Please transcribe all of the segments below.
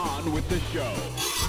on with the show.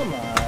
Come on.